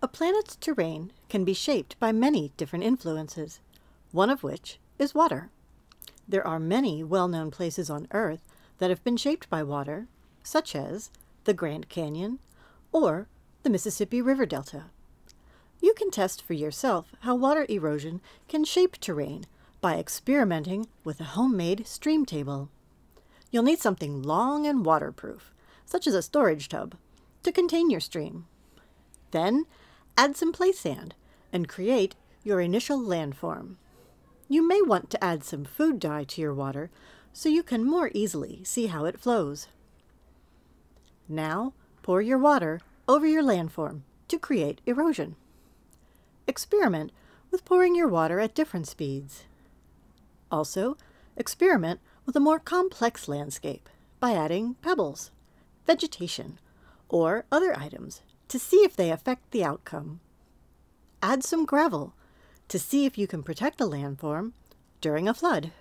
A planet's terrain can be shaped by many different influences, one of which is water. There are many well known places on Earth that have been shaped by water, such as the Grand Canyon or the Mississippi River Delta. You can test for yourself how water erosion can shape terrain by experimenting with a homemade stream table. You'll need something long and waterproof, such as a storage tub, to contain your stream. Then add some play sand and create your initial landform. You may want to add some food dye to your water so you can more easily see how it flows. Now pour your water over your landform to create erosion. Experiment with pouring your water at different speeds. Also, experiment with a more complex landscape by adding pebbles, vegetation, or other items to see if they affect the outcome. Add some gravel to see if you can protect the landform during a flood.